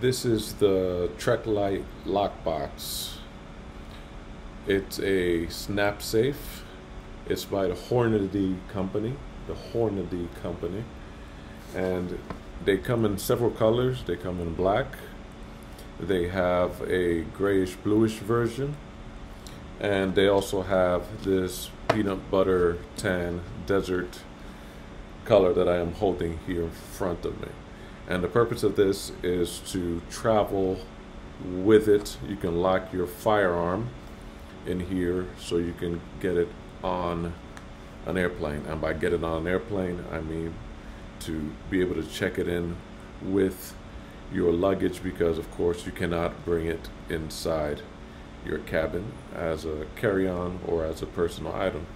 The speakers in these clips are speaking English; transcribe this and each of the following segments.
This is the TrekLite lockbox. It's a snap safe. It's by the Hornady company, the Hornady company. And they come in several colors. They come in black. They have a grayish bluish version. And they also have this peanut butter tan desert color that I am holding here in front of me. And the purpose of this is to travel with it. You can lock your firearm in here so you can get it on an airplane. And by get it on an airplane, I mean to be able to check it in with your luggage because of course you cannot bring it inside your cabin as a carry-on or as a personal item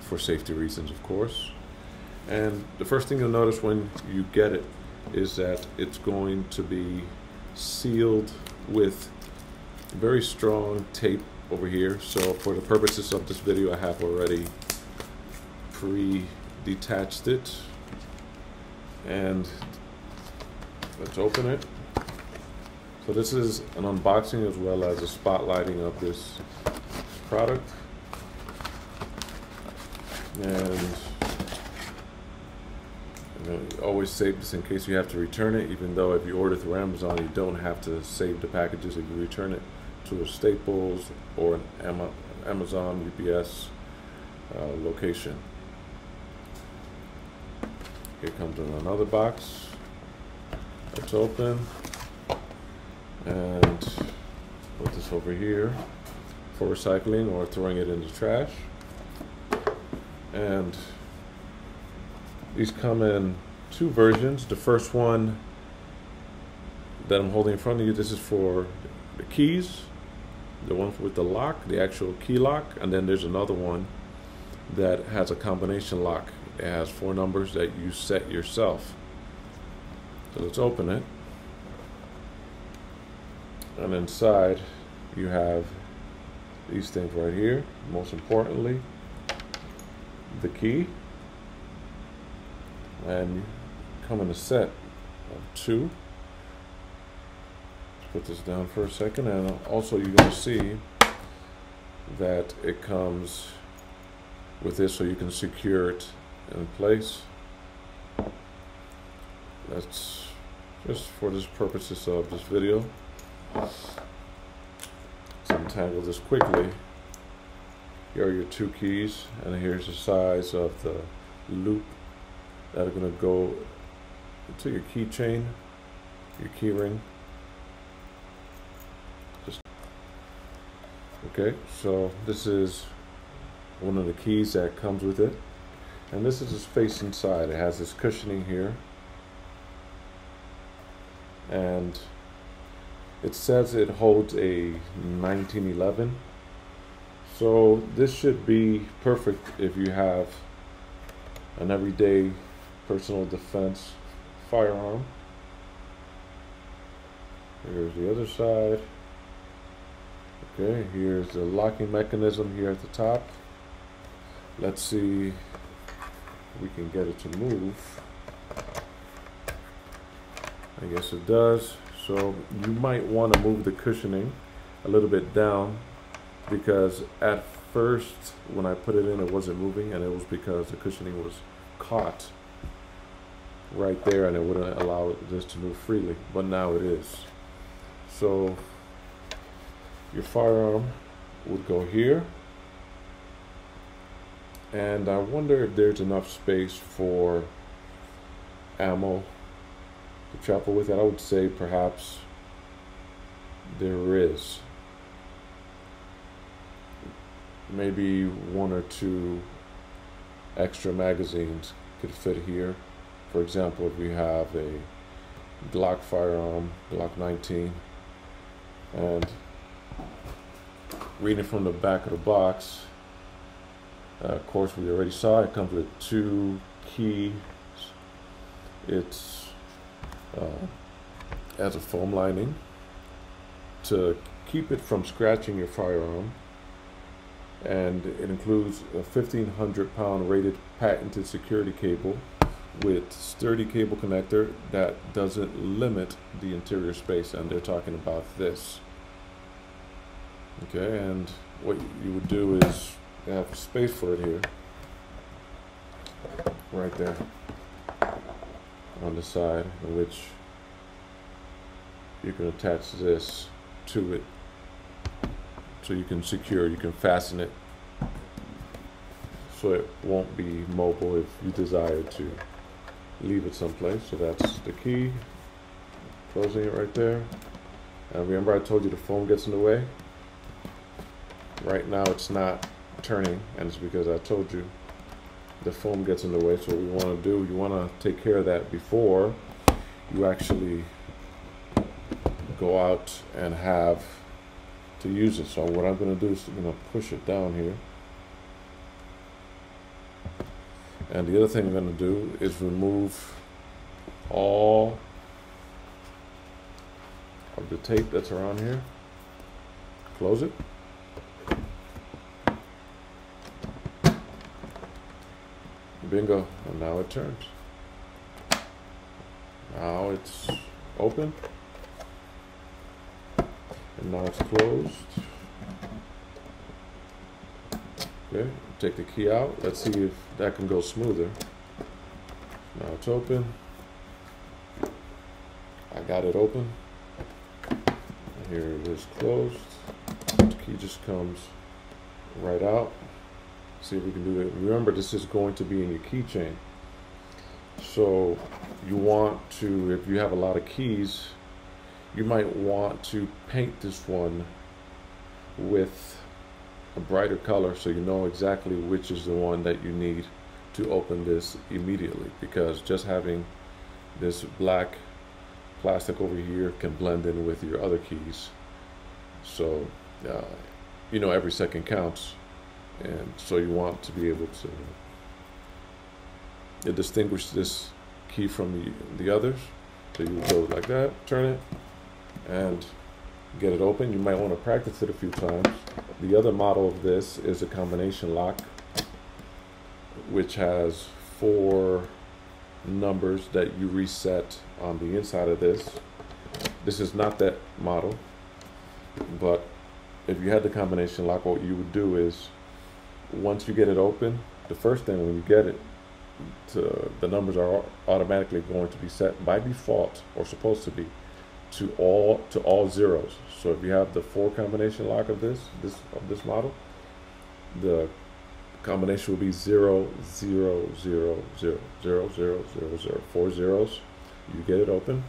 for safety reasons of course and the first thing you'll notice when you get it is that it's going to be sealed with very strong tape over here. So for the purposes of this video, I have already pre-detached it. And let's open it. So this is an unboxing as well as a spotlighting of this product. And always save this in case you have to return it, even though if you order through Amazon, you don't have to save the packages if you return it to a Staples or an Amazon UPS uh, location. Here comes another box. Let's open and put this over here for recycling or throwing it in the trash. And these come in two versions. The first one that I'm holding in front of you, this is for the keys, the one with the lock, the actual key lock, and then there's another one that has a combination lock. It has four numbers that you set yourself. So let's open it. And inside you have these things right here. Most importantly, the key and come in a set of two. Put this down for a second and also you're going to see that it comes with this so you can secure it in place. Let's just for this purposes of this video let's untangle this quickly. Here are your two keys and here's the size of the loop that are going to go to your keychain, your keyring. Just okay. So this is one of the keys that comes with it, and this is the space inside. It has this cushioning here, and it says it holds a 1911. So this should be perfect if you have an everyday personal defense firearm. Here's the other side. Okay, here's the locking mechanism here at the top. Let's see if we can get it to move. I guess it does. So you might want to move the cushioning a little bit down because at first when I put it in it wasn't moving and it was because the cushioning was caught right there and it wouldn't allow this to move freely but now it is. So your firearm would go here. And I wonder if there's enough space for ammo to travel with it. I would say perhaps there is. Maybe one or two extra magazines could fit here for example, if we have a Glock firearm, Glock 19, and reading from the back of the box, uh, of course, we already saw it comes with two keys. It's uh, has a foam lining to keep it from scratching your firearm and it includes a 1500 pound rated patented security cable with sturdy cable connector that doesn't limit the interior space and they're talking about this. Okay and what you would do is have space for it here. Right there. On the side in which you can attach this to it. So you can secure you can fasten it. So it won't be mobile if you desire to leave it someplace. So that's the key. Closing it right there. And remember I told you the foam gets in the way? Right now it's not turning and it's because I told you the foam gets in the way. So what we want to do, you want to take care of that before you actually go out and have to use it. So what I'm going to do is I'm going to push it down here. And the other thing I'm going to do is remove all of the tape that's around here. Close it. Bingo. And now it turns. Now it's open. And now it's closed. Okay, take the key out. Let's see if that can go smoother. Now it's open. I got it open. Here it is closed. The key just comes right out. See if we can do it. Remember, this is going to be in your keychain. So you want to, if you have a lot of keys, you might want to paint this one with a brighter color so you know exactly which is the one that you need to open this immediately because just having this black plastic over here can blend in with your other keys. So uh, you know every second counts. And so you want to be able to uh, distinguish this key from the, the others. So you go like that turn it and get it open. You might want to practice it a few times the other model of this is a combination lock, which has four numbers that you reset on the inside of this. This is not that model, but if you had the combination lock, what you would do is once you get it open, the first thing when you get it, to, the numbers are automatically going to be set by default or supposed to be to all to all zeros. So if you have the four combination lock of this this of this model, the combination will be zero zero zero zero zero zero zero zero four zeros. You get it open,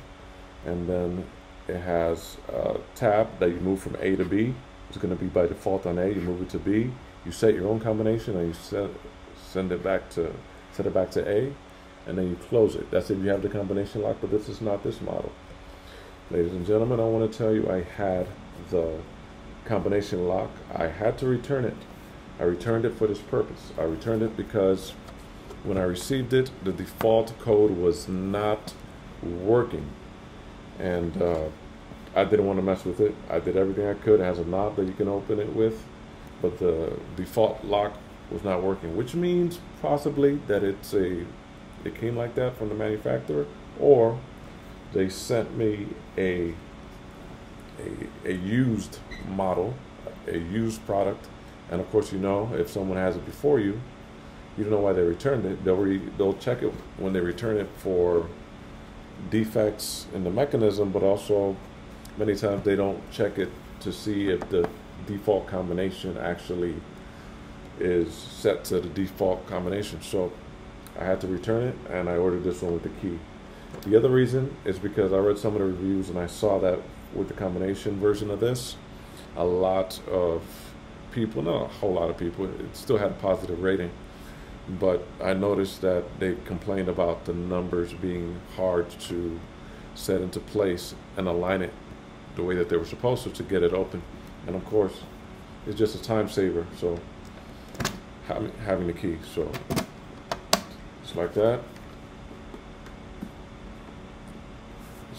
and then it has a tab that you move from A to B. It's going to be by default on A. You move it to B. You set your own combination, and you send send it back to set it back to A, and then you close it. That's if you have the combination lock, but this is not this model. Ladies and gentlemen, I want to tell you I had the combination lock. I had to return it. I returned it for this purpose. I returned it because when I received it, the default code was not working. And uh, I didn't want to mess with it. I did everything I could. It has a knob that you can open it with, but the default lock was not working, which means possibly that it's a it came like that from the manufacturer, or they sent me a, a, a used model, a used product, and of course, you know, if someone has it before you, you don't know why they returned it. They'll re, they'll check it when they return it for defects in the mechanism, but also many times they don't check it to see if the default combination actually is set to the default combination. So I had to return it, and I ordered this one with the key. The other reason is because I read some of the reviews and I saw that with the combination version of this, a lot of people, not a whole lot of people, it still had a positive rating, but I noticed that they complained about the numbers being hard to set into place and align it the way that they were supposed to to get it open. And of course, it's just a time saver. So having the key. So it's like that.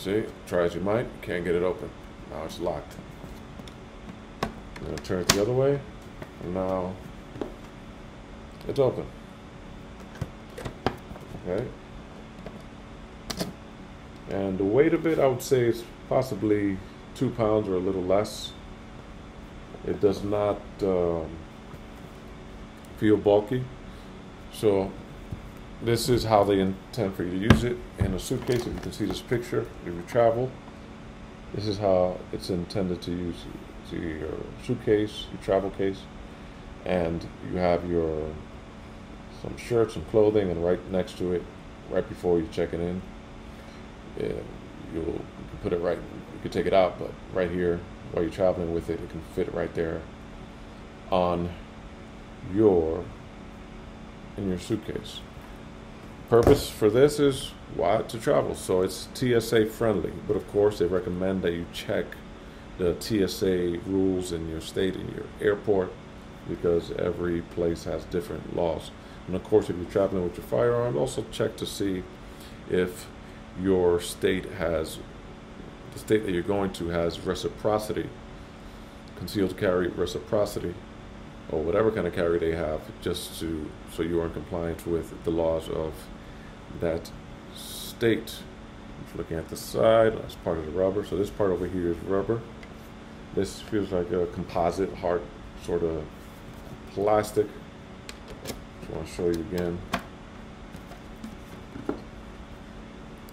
See, try as you might, can't get it open. Now it's locked. I'm gonna turn it the other way, and now it's open. Okay, And the weight of it, I would say, is possibly two pounds or a little less. It does not um, feel bulky. So this is how they intend for you to use it in a suitcase. If you can see this picture, if you travel, this is how it's intended to use to your suitcase, your travel case, and you have your some shirts and clothing, and right next to it, right before you check it in, you'll you can put it right. You can take it out, but right here, while you're traveling with it, it can fit right there on your in your suitcase. Purpose for this is why to travel, so it's TSA friendly. But of course, they recommend that you check the TSA rules in your state in your airport because every place has different laws. And of course, if you're traveling with your firearm, also check to see if your state has the state that you're going to has reciprocity, concealed carry reciprocity, or whatever kind of carry they have, just to so you are in compliance with the laws of that state. Just looking at the side, that's part of the rubber. So this part over here is rubber. This feels like a composite hard sort of plastic. Just want to show you again.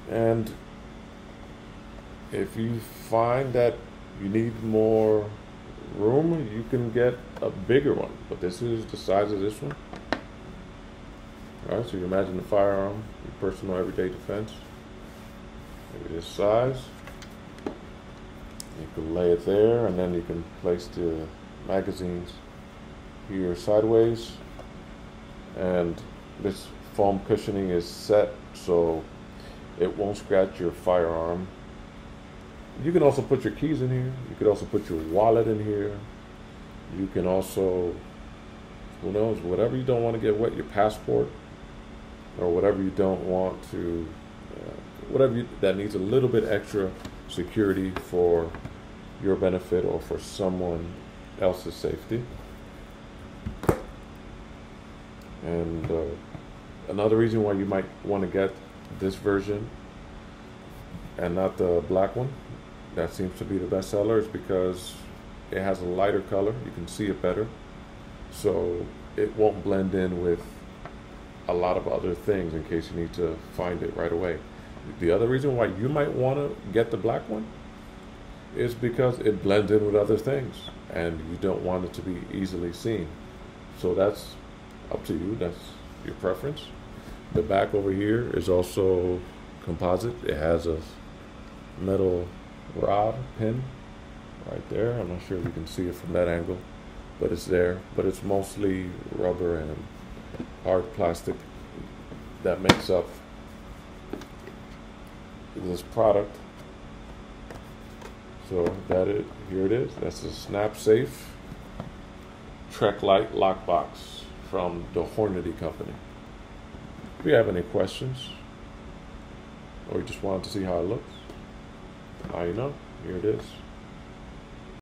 And if you find that you need more room, you can get a bigger one. But this is the size of this one. All right, so you imagine the firearm, your personal everyday defense. Maybe this size. You can lay it there, and then you can place the magazines here sideways. And this foam cushioning is set so it won't scratch your firearm. You can also put your keys in here. You could also put your wallet in here. You can also, who knows, whatever you don't want to get wet, your passport, or whatever you don't want to, uh, whatever you, that needs a little bit extra security for your benefit or for someone else's safety. And uh, another reason why you might want to get this version and not the black one that seems to be the best seller is because it has a lighter color you can see it better so it won't blend in with a lot of other things in case you need to find it right away the other reason why you might want to get the black one is because it blends in with other things and you don't want it to be easily seen so that's up to you that's your preference the back over here is also composite. It has a metal rod pin right there. I'm not sure if you can see it from that angle, but it's there. But it's mostly rubber and hard plastic that makes up this product. So that it here it is. That's the Snap Safe Trek Lite lockbox from the Hornady company. If you have any questions, or you just wanted to see how it looks, now you know. Here it is.